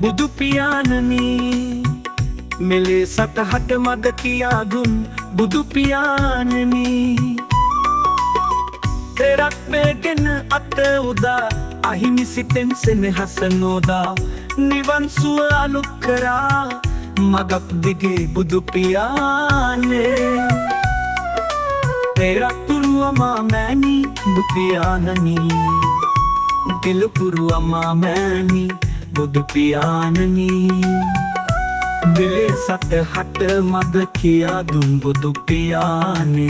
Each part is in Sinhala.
බුදු පියාණනි. මෙලේ සතහට මග කියා දුන් බුදු පියාණනි. තෙරක් වේගෙන අත උදා අහිමි සිතෙන් සෙනෙහස නෝදා. නිවන් සුව අලුත් කරා මගක් දිගේ බුදු පියාණේ තෙරක් තුරුවමා මෑණි බුදු පියාණනි. තිලුපුරුවමා මෑණි බුදු පියාණනි. දිලේ සත හට මග කියා දුන් බුදු පියාණනි.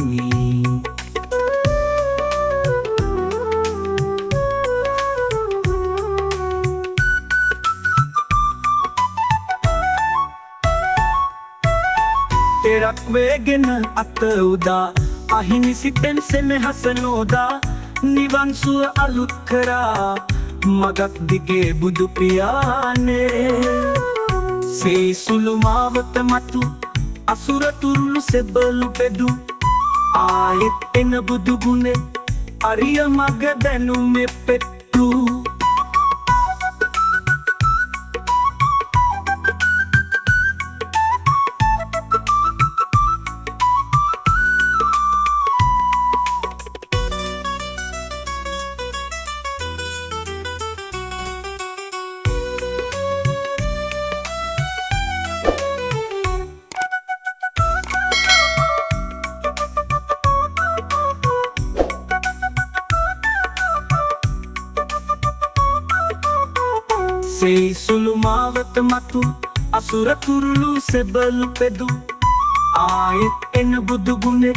තෙරක් වේගෙන අත උදා අහිමි සිතෙන් සෙනෙහස නෝදා නිවන් සුව අලුත් කරා මගක් දිගේ බුදු පියානේ සේ සුළු මාවත මතු අසුර තුරුළු සෙබළු පෙදු ආයෙත් එන බුදු ගුණේ අරිය මග දැනුමෙ පෙත්තු සේ සුළු මාවත මතු අසුර තුරුළු සෙබළු පෙදු. ආයෙත් එන බුදු ගුණෙ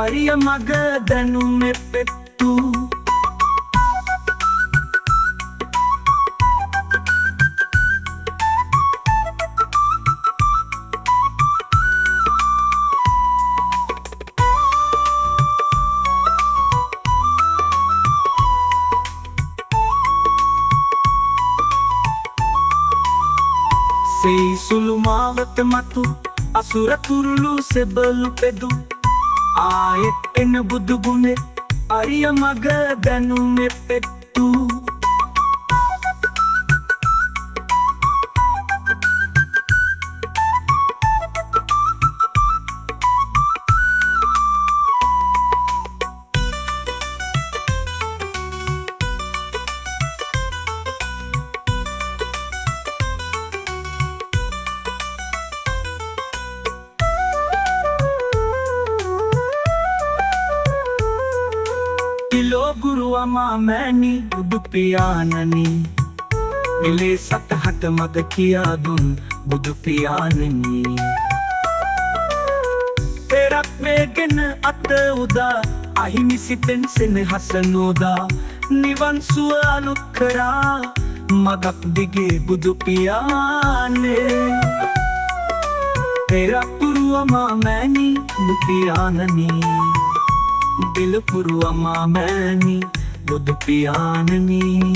අරිය මග දැනුමෙ පෙත්තු. සේ සුළු මාවත මතු අසුර තුරුළු සෙබළු පෙදු ආයෙත් එන බුදු ගුණෙ අරිය මග දැනුමෙ පෙත්තු කිලෝ ගුරුවමා මෑණි බුදු පියාණනි. මිලේ සතහට මග කියා දුන් බුදු පියාණනි. පෙරක් වේගෙන අත උදා අහිමි සිතෙන් සෙනෙහස නෝදා. නිවන් සුව අලුත් කරා මගක් දිගේ බුදු පියාණේ පෙරක් පුරුවමා මෑණි බුදු ಗೆಲುಪುರುವ ಮಾಮನಿ බුදු පියානනී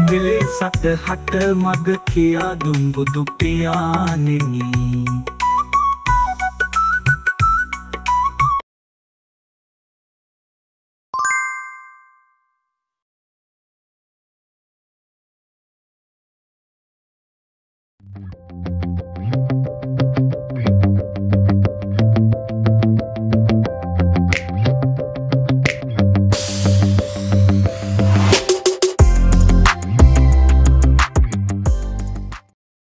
දෙලේ සත හට මග කියා දුම් බුදු පියානනී